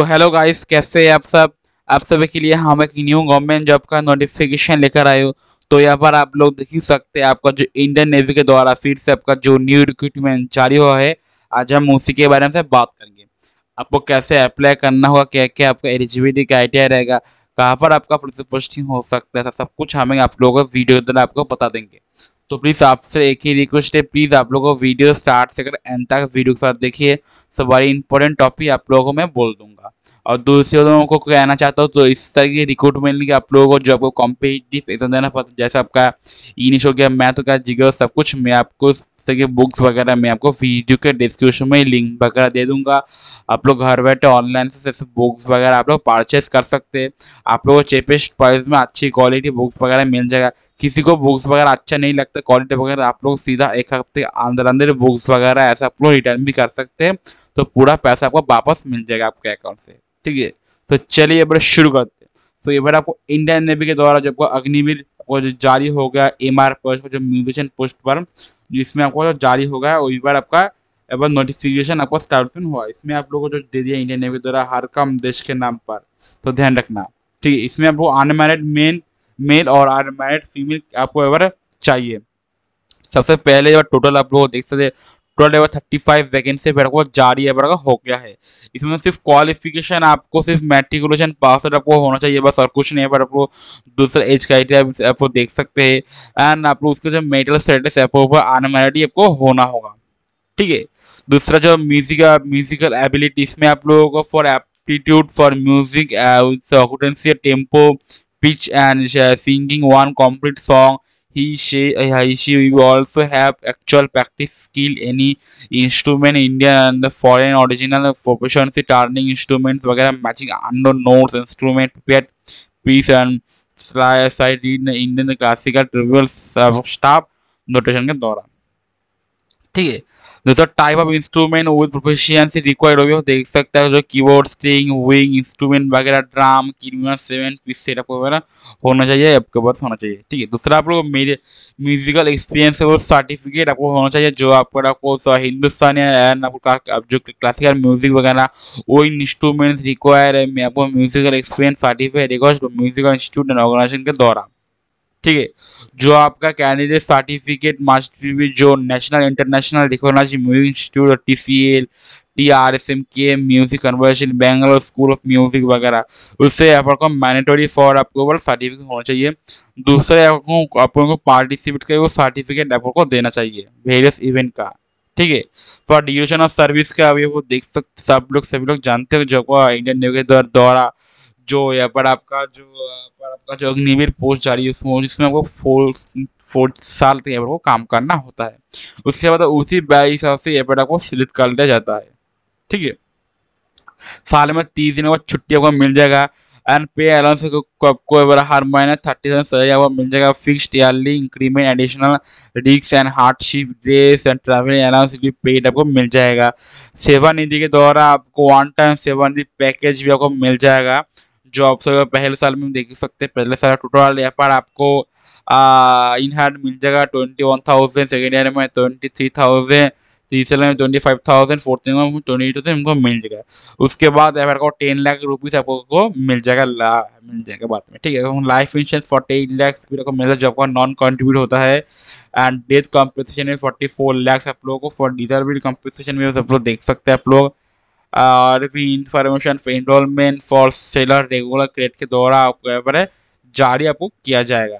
तो hello guys कैसे हैं आप सब? आप सभी के लिए हम एक न्यू गवर्नमेंट जॉब का नोटिफिकेशन लेकर आए हो। तो यहाँ पर आप लोग देख ही सकते हैं आपका जो इंडियन नेवी के द्वारा फिर से आपका जो न्यू रिक्रूटमेंट जारी हुआ है, आज हम उसी के बारे में बात करेंगे। आपको कैसे अप्लाई करना होगा क्या क्या आपका एलिजिबिलिटी क्राइटेरिया रहेगा, कहाँ पर आपका पोस्टिंग हो सकता है, सब कुछ हमें आप लोगों को वीडियो द्वारा आपको बता देंगे। तो प्लीज़ आपसे एक ही रिक्वेस्ट है प्लीज़ आप लोगों को वीडियो स्टार्ट से कर एंड तक वीडियो के साथ देखिए। सब बड़ी इंपॉर्टेंट टॉपिक आप लोगों को मैं बोल दूँगा। और दूसरे लोगों को कहना चाहता हूँ तो इस तरह की रिक्रूटमेंट लिए आप लोगों को जो आपको कॉम्पिटिटिव एग्ज़ाम देना पड़ता जैसे आपका इंग्लिश हो गया मैथ हो गया जिगर सब कुछ मैं आपको तरह के बुक्स वगैरह मैं आपको वीडियो के डिस्क्रिप्शन में लिंक वगैरह दे दूँगा। आप लोग घर बैठे ऑनलाइन से बुक्स वगैरह आप लोग परचेस कर सकते हैं। आप लोगों को चेपेस्ट प्राइस में अच्छी क्वालिटी बुक्स वगैरह मिल जाएगा। किसी को बुक्स वगैरह अच्छा नहीं लगता क्वालिटी वगैरह आप लोग सीधा एक हफ़्ते अंदर अंदर बुक्स वगैरह ऐसा आप लोग रिटर्न भी कर सकते हैं। तो पूरा पैसा आपको वापस मिल जाएगा आपके अकाउंट से। ठीक है? तो चलिए बड़े शुरू करते हैं। तो ये बार आपको इंडियन नेवी के द्वारा जब अग्निवीर वो जो जारी हो गया एम आर पोस्ट जो म्यूजिशियन पोस्ट पर, जिसमें आपको जो जारी हो गया वही बार आपका एवं नोटिफिकेशन आपको स्टार्ट हुआ। इसमें आप लोगों को जो दे दिया इंडियन नेवी द्वारा हर कम देश के नाम पर। तो ध्यान रखना, ठीक है? इसमें आपको अनमेरिड मेन मेल और अनमेरिड फीमेल आपको एवर चाहिए। सबसे पहले टोटल आप लोग देख सकते total ever thirty five vacancy फिर आपको जारी एवर का हो गया है। इसमें सिर्फ़ क्वालिफिकेशन आपको, सिर्फ़ मेट्रिकुलेशन पास आपको होना चाहिए, बस और कुछ नहीं है, पर आपको दूसरा एज क्राइटेरिया आपको देख सकते हैं। एंड आप उसके जो मेटल स्टेटस है आपको अनमेरिड आपको होना होगा। ठीक है? दूसरा जो म्यूज़िक म्यूजिकल एबिलिटी इसमें आप लोगों को for aptitude for music tempo pitch and singing one complete song he she uh, he she will also have actual practice skill any instrument indian and the foreign original proficiency turning instruments वगैरह matching unknown notes instrument prepared piece and slice I read in the indian classical trivial staff notation के द्वारा ठीक है। दूसरा type of instrument with proficiency required होगी देख सकते हैं जो कीबोर्ड स्ट्रिंग विंग इंस्ट्रूमेंट वगैरह ड्राम सेवन पीस सेटअप वगैरह होना चाहिए, आपके पास होना चाहिए। ठीक है, दूसरा आप लोग मेरे म्यूजिकल एक्सपीरियंस सर्टिफिकेट आपको होना चाहिए, जो आपको हिंदुस्तानी जो क्लासिकल म्यूज़िक वगैरह, वो इंस्ट्रूमेंट रिक्वायर है आपको musical experience certificate musical institute and organisation के दौरान ठीक है, जो आपका कैंडिडेट सर्टिफिकेट मस्ट भी जो national international recognise music institute T C L T R S M K music conversation Bangalore school of music वगैरह, उससे आपको मैंडेटरी फॉर आपको सर्टिफिकेट होना चाहिए। दूसरे आपको आपको पार्टिसिपेट कर वो सर्टिफिकेट आपको देना चाहिए वेरियस इवेंट का, ठीक है। फॉर ड्यूरेशन ऑफ़ सर्विस का अभी वो देख सकते सब लोग, सभी लोग जानते हैं, जो इंडियन नेवी के द्वारा जो यहाँ पर आपका जो आपका जो अग्निवीर पोस्ट जारी है उसमें, जिसमें आपको फोर फोर साल तक आपको काम करना होता है। उसके बाद उसी हिसाब से एयरपोर्ट आपको सिलेक्ट कर लिया जाता है। ठीक है? साल में तीस दिन बाद छुट्टी आपको मिल जाएगा। एंड पे अलाउंस आपको हर महीने थर्टी थाउज़ेंड सैलरी आपको मिल जाएगा। फिक्स्ड ईयरली इंक्रीमेंट एडिशनल रिक्स and hardship dress and travel allowance भी पेड आपको मिल जाएगा। सेवा निधि के द्वारा आपको वन टाइम सेवा निधि पैकेज भी आपको मिल जाएगा। जो आप सब पहले साल में देख सकते हैं, पहले साल टोटल यहाँ पर आपको इन हैंड मिल जाएगा twenty one thousand second year में ट्वेंटी थ्री थाउज़ेंड तीसरे में ट्वेंटी फाइव थाउज़ेंड फोर्थ में ट्वेंटी टू हमको मिल जाएगा। उसके बाद यहाँ पर टेन लाख रुपीज़ आपको मिल जाएगा मिल जाएगा बाद में, ठीक है? Life insurance forty eight lakhs फिर आपको मिलता है जो आपका नॉन कॉन्ट्रीब्यूट होता है एंड डेथ कॉम्पनसेशन में फोर्टी फोर लैक्स आप लोगों को फॉर डिजर्बिलिटी कॉम्पनसेशन में सब लोग देख सकते हैं आप लोग। और भी information for enrolment for sailor regular credit के द्वारा आपको यहाँ पर जारी आपको किया जाएगा।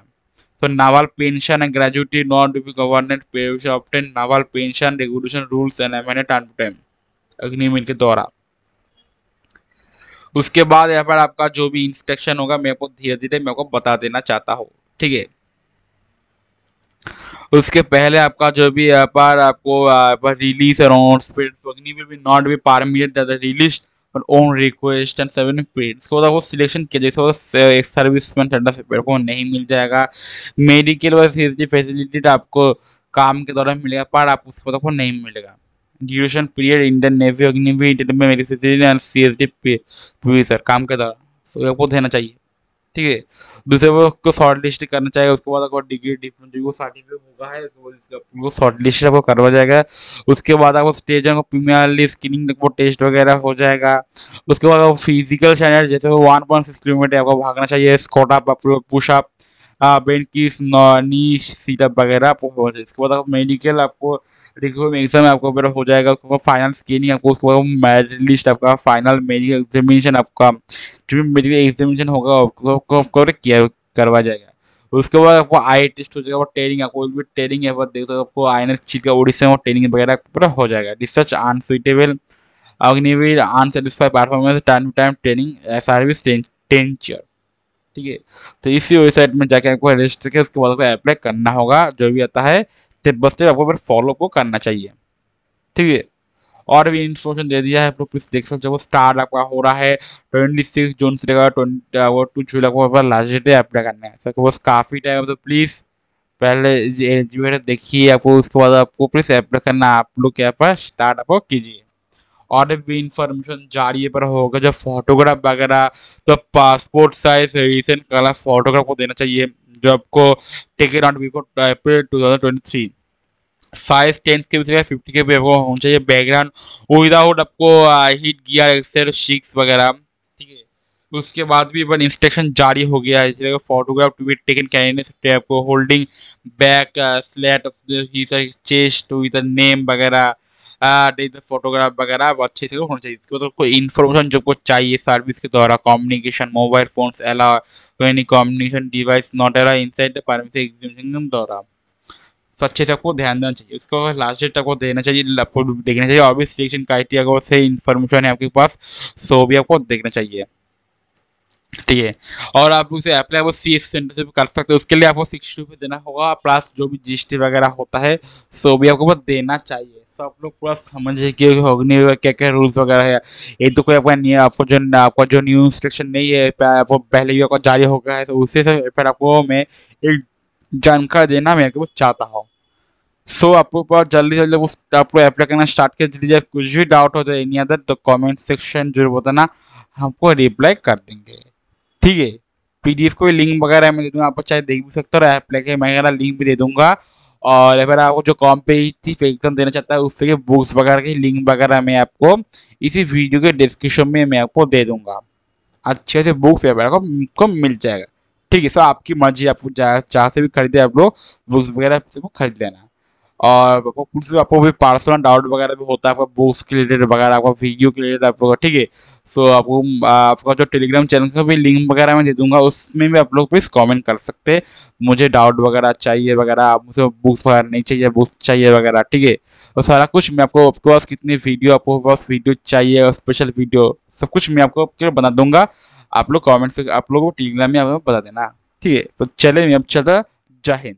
तो naval pension and gratuity non B government obtain naval pension regulation rules and time अग्निमिल के द्वारा। उसके बाद यहाँ पर आपका जो भी इंस्ट्रक्शन होगा, मैं आपको धीरे धीरे मैं आपको बता देना चाहता हूँ, ठीक है? उसके पहले आपका जो भी पर आपको release not be permitted that release on own request and seven paid. इसको वो सिलेक्शन किया, जैसे वो सर्विस में ठंडा से पेड़ को नहीं मिल जाएगा। मेडिकल व सी फैसिलिटी आपको काम के दौरान मिलेगा, पर आप उसको तो नहीं मिलेगा। Duration period Indian navy अग्निवी Indian में मेरी सी एस डी काम के दौरान तो आपको देना चाहिए। ठीक है? दूसरे वो उसको शॉर्ट लिस्ट करना चाहिए उसके बाद आपको डिग्री डिफरेंस जो सर्टिफिकेट होगा है उसको शॉर्ट लिस्ट आपको करवा जाएगा। उसके बाद आपको स्टेज को प्रीमियर स्क्रीनिंग वो टेस्ट वगैरह हो जाएगा। उसके बाद आपको फ़िज़िकल स्टैंडर्ड जैसे वो वन पॉइंट सिक्स किलोमीटर आपको भागना चाहिए स्कॉट अप पुशअप बेंच की नी सीटअप वगैरह आपको इसके बाद आपको मेडिकल आपको एग्ज़ाम आपको फिर हो जाएगा, उसके बाद फाइनल स्क्रीनिंग आपको, उसके बाद मेरिट लिस्ट आपका फाइनल मेडिकल एग्जामिनेशन आपका। जो भी मेडिकल एग्जामिनेशन होगा आपको किया करवा जाएगा। उसके बाद आपको आई टेस्ट हो जाएगा ट्रेनिंग आपको भी ट्रेनिंग है देख सकते आपको आई एन एस चीज़ का ओडिशा में ट्रेनिंग वगैरह पूरा हो जाएगा। Research unsuitable Agniveer unsatisfied performance time to time training service tenure ठीक है। तो इसी वेबसाइट में जाके आपको रजिस्टर करके उसके बाद आपको अप्लाई करना होगा, जो भी आता है स्टेप बाय स्टेप आपको फॉलो को करना चाहिए। ठीक है। और भी इंफॉर्मेशन दे दिया है, आप लोग देख सकते हो स्टार्ट आपका हो रहा है ट्वेंटी सिक्स जून से लेकर ट्वेंटी वो टू जुलाई को लास्ट डे अप्लाई करना है सर बस काफ़ी टाइम तो प्लीज़ पहले एलिजिबिलिटी देखिए, आपको उसके बाद आपको प्लीज़ अप्लाई करना, आप लोग क्या पर स्टार्ट आपको कीजिए। और भी इंफॉर्मेशन जारी पर होगा जो फोटोग्राफ वगैरह तो passport size recent colour photograph को देना चाहिए, जो आपको taken out before April two thousand twenty three five ten के भी फिफ्टी के आपको होना चाहिए बैकग्राउंड विदाउट आपको हीट गियर एक्सेल शिक्स वगैरह, ठीक है। उसके बाद भी अपन इंस्ट्रक्शन जारी हो गया है जैसे photograph to be taken can सकते आपको holding back slate chest with name वगैरह। फोटोग्राफ वगैरह अच्छे से होना चाहिए। बाद कोई इन्फॉर्मेशन जो को चाहिए सर्विस के द्वारा communication mobile phones allow any communication device not inside the permission exhibition द्वारा। तो अच्छे से आपको ध्यान देना चाहिए। उसको लास्ट डेट आपको देना चाहिए आपको देखना चाहिए। और सिलेक्शन क्राइटेरिया अगर सही इन्फॉर्मेशन है आपके पास सो भी आपको देखना चाहिए। ठीक है? और आप उसे अप्लाई वो सी एफ़ सेंटर से भी कर सकते हो। उसके लिए आपको सिक्सटी रुपये देना होगा प्लस जो भी जीएसटी वगैरह होता है सो भी आपको देना चाहिए। सब लोग पूरा समझे कि होगने क्या क्या रूल्स वगैरह है। ये तो कोई आपका नहीं है आपको जो आपका जो न्यू इंस्ट्रक्शन नहीं है आपको पहले ही आपको जारी हो गया है तो उसी से फिर आपको मैं एक जानकारी देना मैं आपको चाहता हूँ। सो so, आपको पास जल्दी जल्दी उस आपको अप्लाई करना स्टार्ट कर दीजिए कुछ भी डाउट हो तो एनी अदर तो कमेंट सेक्शन ज़रूर बताना हमको रिप्लाई कर देंगे। ठीक है? पीडीएफ को भी लिंक वगैरह मैं दे दूँगा आप चाहे देख भी सकते हो अप्लाई के मैं लिंक भी दे दूँगा। और अगर आपको जो कॉम कॉम्पिटिटिव एग्ज़ाम देना चाहता है, उससे बुक्स वगैरह की लिंक वगैरह मैं आपको इसी वीडियो के डिस्क्रिप्शन में मैं आपको दे दूँगा। अच्छे से बुक्स वगैरह को मिल जाएगा। ठीक है सर आपकी मर्ज़ी आपको जहाँ से भी खरीदे आप लोग बुक्स वगैरह खरीद लेना। और कुछ आपको भी पर्सनल डाउट वगैरह भी होता है, आपका बुक्स के रिलेटेड वगैरह, आपका वीडियो के रिलेटेड आपको ठीक है? सो आपको आपका जो टेलीग्राम चैनल का भी लिंक वगैरह मैं दे दूँगा, उसमें भी आप लोग प्लीज़ कमेंट कर सकते हैं। मुझे डाउट वगैरह चाहिए वगैरह आप मुझे बुक्स वगैरह नहीं चाहिए बुक्स चाहिए वगैरह, ठीक है? और सारा कुछ मैं आपको आपके पास कितनी वीडियो आपको पास वीडियो चाहिए स्पेशल वीडियो सब कुछ मैं आपको बना दूँगा। आप लोग कॉमेंट से, आप लोग टेलीग्राम में बता देना, ठीक है? तो चले मैं अब चलता जय हिंद।